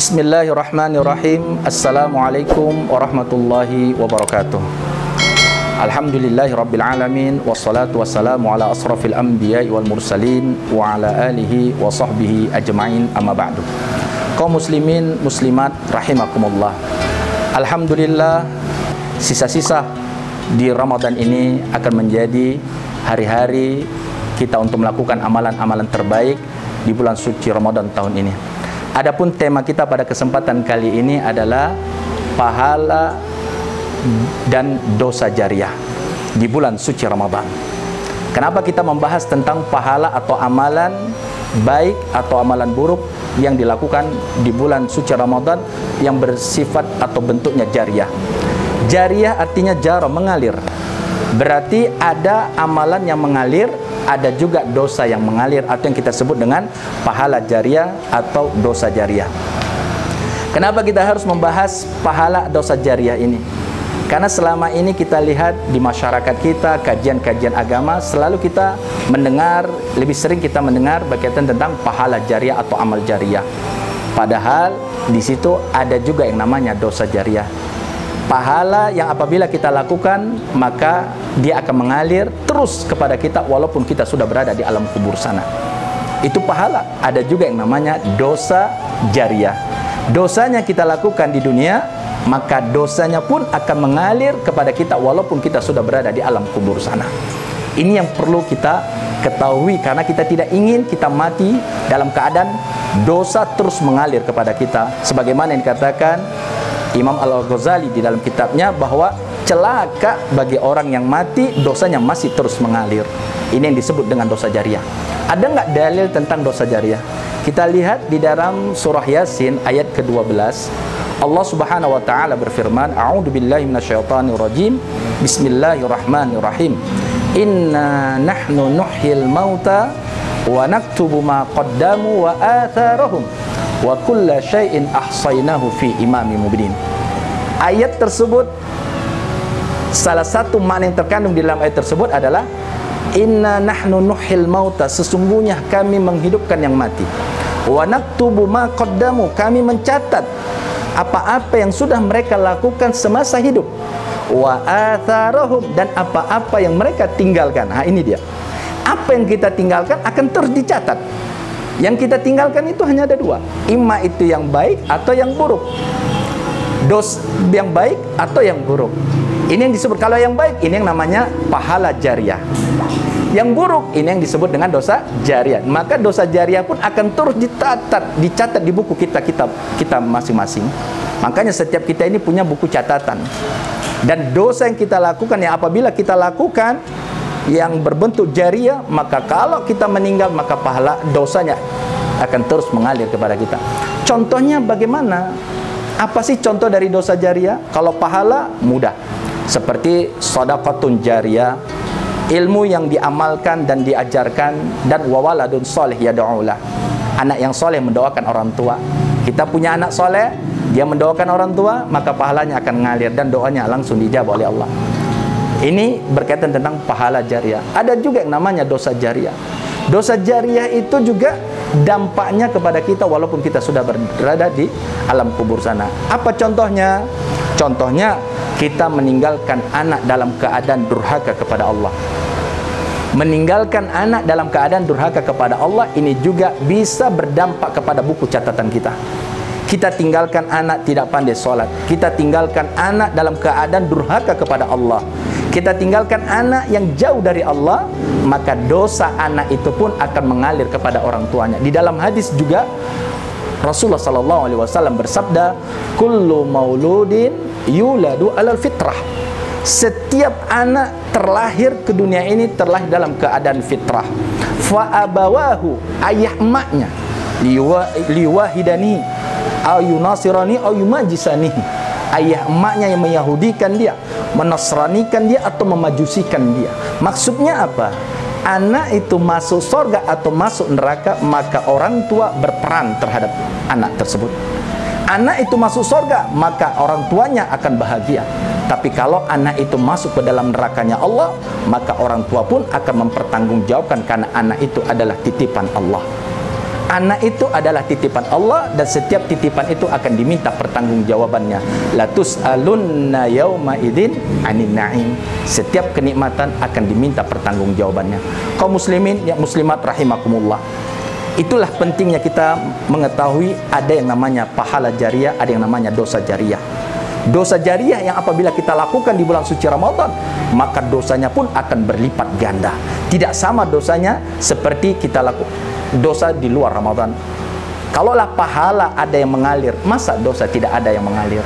Bismillahirrahmanirrahim. Assalamualaikum warahmatullahi wabarakatuh. Alhamdulillahi rabbil alamin. Wassalatu wassalamu ala asrafil anbiya wal mursalin Wa ala alihi wa sahbihi ajma'in. Amma ba'du. Kaum muslimin, muslimat rahimakumullah. Alhamdulillah Sisa-sisa di Ramadan ini akan menjadi hari-hari kita untuk melakukan amalan-amalan terbaik di bulan suci Ramadan tahun ini Adapun tema kita pada kesempatan kali ini adalah pahala dan dosa jariah di bulan suci Ramadan. Kenapa kita membahas tentang pahala atau amalan baik atau amalan buruk yang dilakukan di bulan suci Ramadan yang bersifat atau bentuknya jariah. Jariah artinya jaro mengalir. Berarti ada amalan yang mengalir ada juga dosa yang mengalir atau yang kita sebut dengan pahala jariah atau dosa jariah. Kenapa kita harus membahas pahala dosa jariah ini? Karena selama ini kita lihat di masyarakat kita kajian-kajian agama selalu kita mendengar lebih sering kita mendengar berkaitan tentang pahala jariah atau amal jariah. Padahal di situ ada juga yang namanya dosa jariah pahala yang apabila kita lakukan maka dia akan mengalir terus kepada kita walaupun kita sudah berada di alam kubur sana. Itu pahala. Ada juga yang namanya dosa jariah. Dosanya kita lakukan di dunia maka dosanya pun akan mengalir kepada kita walaupun kita sudah berada di alam kubur sana. Ini yang perlu kita ketahui karena kita tidak ingin kita mati dalam keadaan dosa terus mengalir kepada kita. Sebagaimana yang dikatakan Imam Al-Ghazali di dalam kitabnya bahwa celaka bagi orang yang mati dosanya masih terus mengalir. Ini yang disebut dengan dosa jariah. Ada nggak dalil tentang dosa jariah? Kita lihat di dalam surah Yasin ayat ke-12. Allah Subhanahu wa taala berfirman, "A'udzu billahi minasyaitonir rajim. Bismillahirrahmanirrahim. Inna nahnu nuhyil mauta wa naktubu ma qaddamu wa atharahum." wa kulla syai'in ahsaynahu fi imami mubin. Ayat tersebut salah satu makna yang terkandung di dalam ayat tersebut adalah inna nahnu nuhil mauta sesungguhnya kami menghidupkan yang mati. Wa naktubu ma qaddamu kami mencatat apa-apa yang sudah mereka lakukan semasa hidup. Wa atharahum dan apa-apa yang mereka tinggalkan. Ha ini dia. Apa yang kita tinggalkan akan terus dicatat yang kita tinggalkan itu hanya ada dua. Ima itu yang baik atau yang buruk. Dos yang baik atau yang buruk. Ini yang disebut kalau yang baik ini yang namanya pahala jariah. Yang buruk ini yang disebut dengan dosa jariah. Maka dosa jariah pun akan terus dicatat, dicatat di buku kita kita kita masing-masing. Makanya setiap kita ini punya buku catatan. Dan dosa yang kita lakukan ya apabila kita lakukan yang berbentuk jariah maka kalau kita meninggal maka pahala dosanya akan terus mengalir kepada kita contohnya bagaimana apa sih contoh dari dosa jariah kalau pahala mudah seperti sodakotun jariah ilmu yang diamalkan dan diajarkan dan wawaladun soleh yada'ulah anak yang soleh mendoakan orang tua kita punya anak soleh dia mendoakan orang tua maka pahalanya akan mengalir dan doanya langsung dijawab oleh Allah ini berkaitan tentang pahala jariah. Ada juga yang namanya dosa jariah. Dosa jariah itu juga dampaknya kepada kita walaupun kita sudah berada di alam kubur sana. Apa contohnya? Contohnya kita meninggalkan anak dalam keadaan durhaka kepada Allah. Meninggalkan anak dalam keadaan durhaka kepada Allah ini juga bisa berdampak kepada buku catatan kita. Kita tinggalkan anak tidak pandai sholat. Kita tinggalkan anak dalam keadaan durhaka kepada Allah kita tinggalkan anak yang jauh dari Allah maka dosa anak itu pun akan mengalir kepada orang tuanya di dalam hadis juga Rasulullah sallallahu alaihi wasallam bersabda kullu mauludin yuladu alal fitrah setiap anak terlahir ke dunia ini terlahir dalam keadaan fitrah fa abawahu ayah emaknya liwahidani au yunasirani au yumajisani ayah emaknya yang meyahudikan dia menasranikan dia atau memajusikan dia. Maksudnya apa? Anak itu masuk sorga atau masuk neraka maka orang tua berperan terhadap anak tersebut. Anak itu masuk sorga maka orang tuanya akan bahagia. Tapi kalau anak itu masuk ke dalam nerakanya Allah maka orang tua pun akan mempertanggungjawabkan karena anak itu adalah titipan Allah. Anak itu adalah titipan Allah dan setiap titipan itu akan diminta pertanggungjawabannya. Latus alunna yauma idzin anin na'im. Setiap kenikmatan akan diminta pertanggungjawabannya. Kaum muslimin ya muslimat rahimakumullah. Itulah pentingnya kita mengetahui ada yang namanya pahala jariah, ada yang namanya dosa jariah. Dosa jariah yang apabila kita lakukan di bulan suci Ramadan, maka dosanya pun akan berlipat ganda. Tidak sama dosanya seperti kita lakukan dosa di luar Ramadan. Kalaulah pahala ada yang mengalir, masa dosa tidak ada yang mengalir?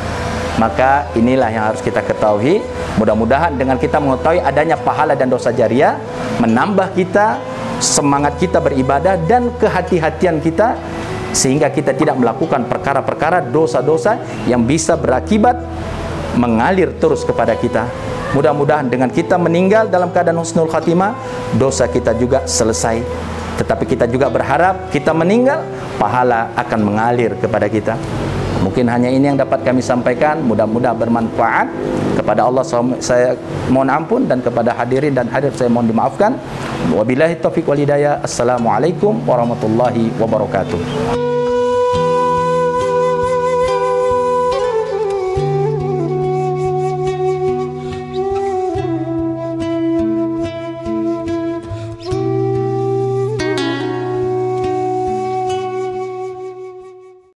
Maka inilah yang harus kita ketahui. Mudah-mudahan dengan kita mengetahui adanya pahala dan dosa jariah, menambah kita semangat kita beribadah dan kehati-hatian kita sehingga kita tidak melakukan perkara-perkara dosa-dosa yang bisa berakibat mengalir terus kepada kita. Mudah-mudahan dengan kita meninggal dalam keadaan husnul khatimah, dosa kita juga selesai tetapi kita juga berharap kita meninggal pahala akan mengalir kepada kita mungkin hanya ini yang dapat kami sampaikan. Mudah-mudahan bermanfaat. Kepada Allah saya mohon ampun dan kepada hadirin dan hadir saya mohon dimaafkan. Wabillahi taufiq wal hidayah. Assalamualaikum warahmatullahi wabarakatuh